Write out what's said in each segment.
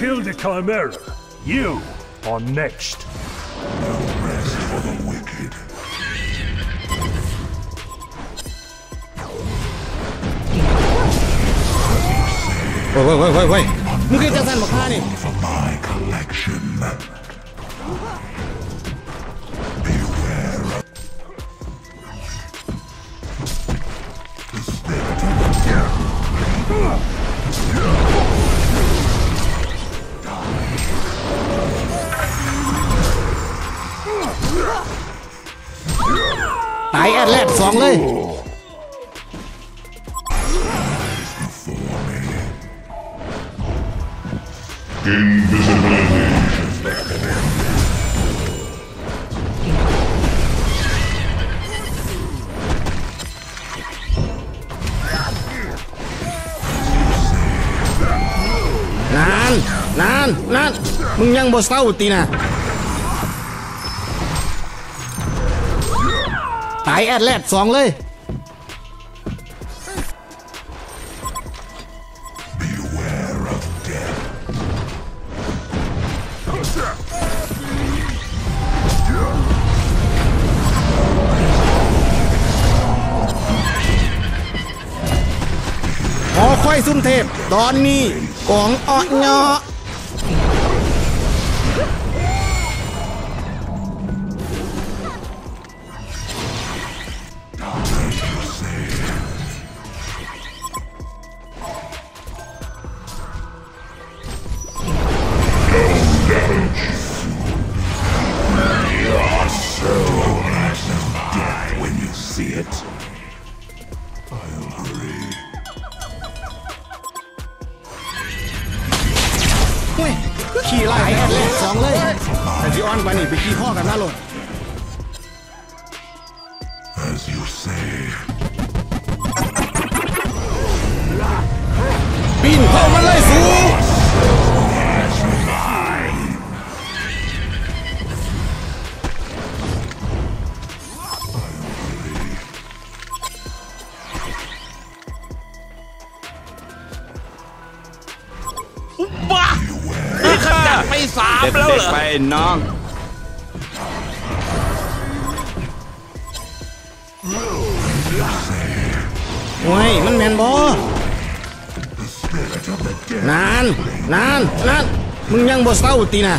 me. We killed the Chimera. You are next. No rest for the wicked. เว้ยเว้ยเว้ยเว้ยเว้ยมึงคือจังสันบอกข้านี่ For my collection. ตายแอดแลดสองเลย Before me. Invisibility. นานนานนานมึงยังบ่เศร้าตีนะ ตายแอดแลดสองเลยขอค่อยซุ่มเทพ ตอนนี้กองอ้อนเงาะ สามแล้วเด็เหกรอๆไปน้องโอ้ยมันแมนบอ The spirit of the devil. นานนานนานมึงยังบ่เศร้าตีนะ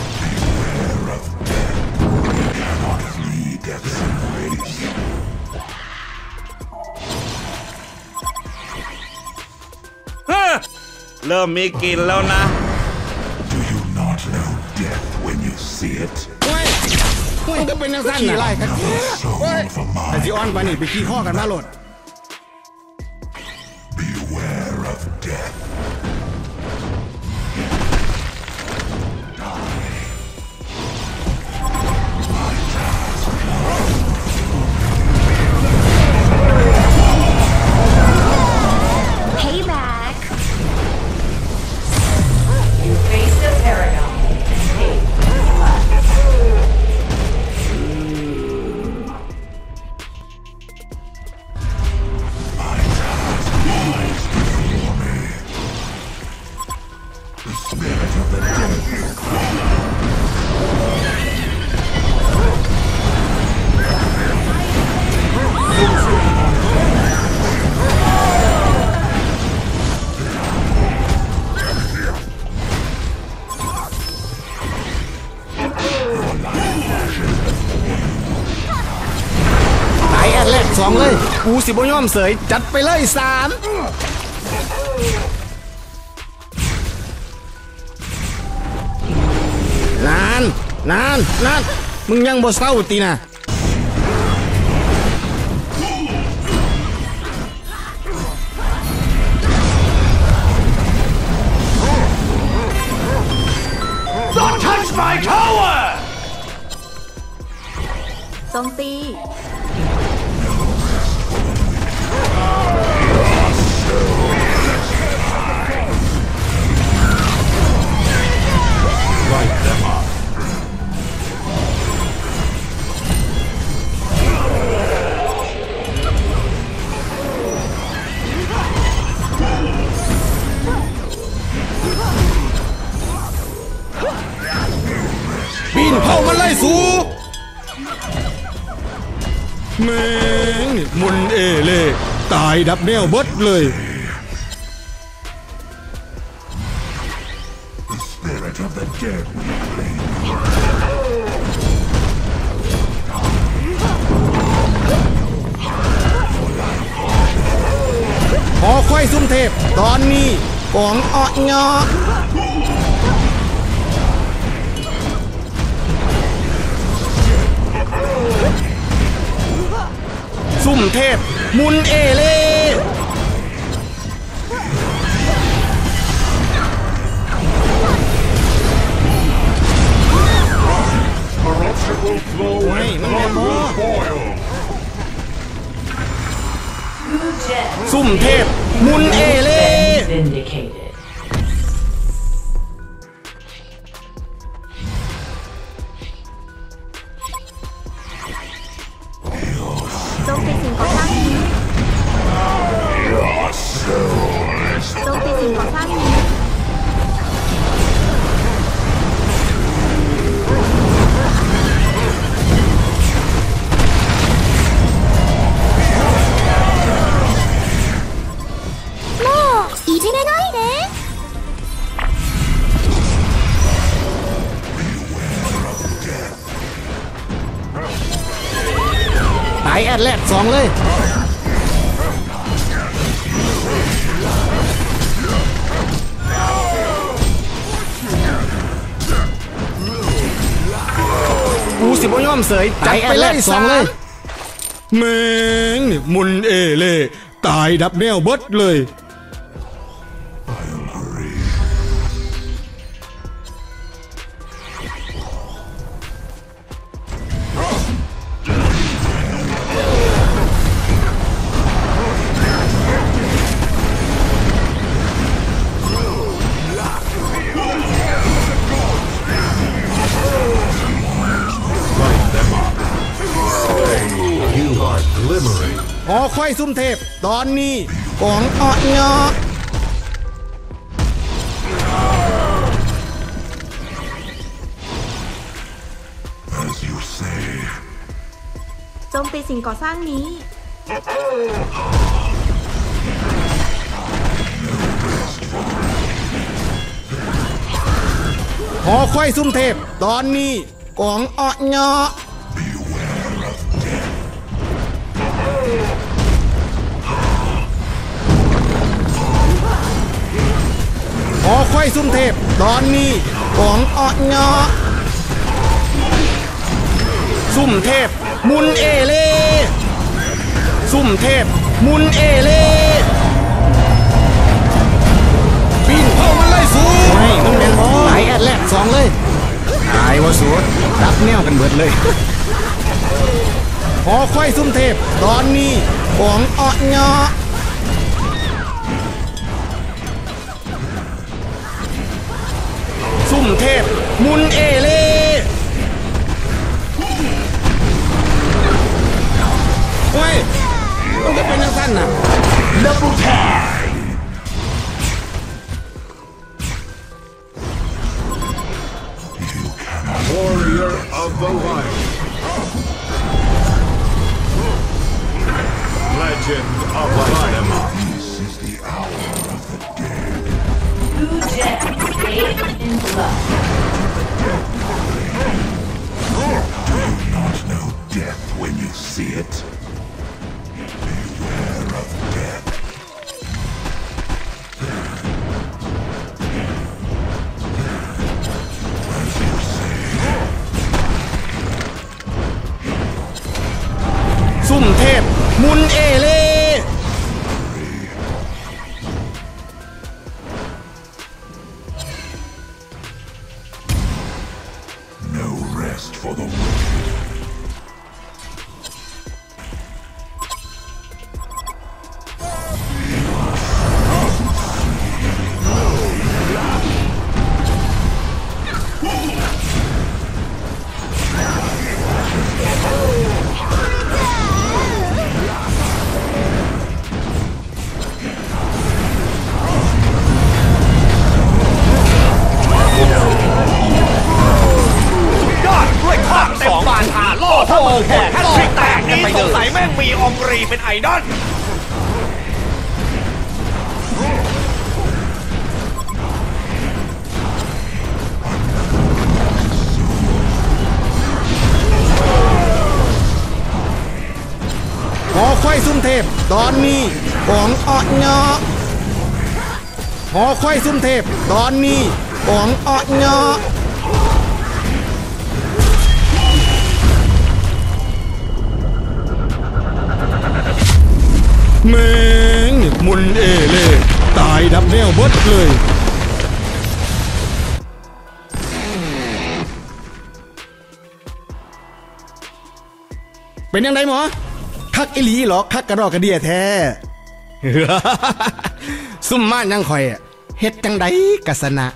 Flee death's embrace. เฮ้อเริ่มมีกลิ่นแล้วนะ you see it? เว้ยมึงก็เป็นนักสั้นขี่ไล่กันเฮ้ยจีออนกว่านี่ไปขี่ข้อกันมาโลด กูสิบ่ยอมเสยจัดไปเลยสามนานนานนานมึงยังบ่เศร้าตีนะ Don't touch my tower! โจมตี เลยสูแม่งนี่มุนเอเล่ตายดับแนวเบิดเลย Spirit of the dead will claim หอคอยซุ่มเทพ ตอนนี้กองอ้อยอ ซุ่มเทพ มุนเอเล่ Corruption will flow Wait, and no, blood no. will boil. Blue Jet ซุ่มเทพมุนเอเล่ แอดแลดสองเลยกูสิบ่ยอมเสยจัดไปเลยสองเลยแม่งนี่มุนเอเล่ตายดับแนวเบิดเลย อค่อยซุ่มเทพ ตอนนี้กองอ้อยอ As you say, โจมตีสิ่งก่อสร้างนี้หอค่อยซุ่มเทพ ตอนนี้กองอ้อยอหอค่ ซุ่มเทพ ตอนนี้กองอ้อยอซุ่มเทพ มุนเอเล่ซุ่มเทพ มุนเอเล่ปีนเข้ามันเลยสูไม่ต้องแมนบอตายแอดแรกสองเลยตายว่าสูรับแนวกันเบิดเลยหอค่อยซุ่มเทพ ตอนนี้ของอ้อยอ ซุ่มเทพ มุนเอเล่เฮ้ยต้องจะเป็นยังสั้นน่ะ double time. Not know death when you see it. รีเป็นไอดอลหอคอยซุ่มเทพ ตอนนี้ของออเงาะหอคอยซุ่มเทพ ตอนนี้ของออเงาะ แมงมุนเอเล่ตายดับแนวเบดเลย เป็นยังไงหมอ คักอิลีหรอคักกระดอกกระเดียแท้ ซุ่มม่านยังคอยอะเฮ็ดจังใดกะสนะ